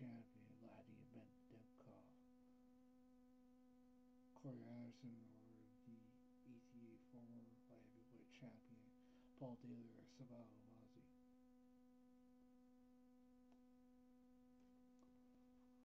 champion Ladi Demkov. Corey Anderson or the ETA former light heavyweight champion Paul Daly or somehow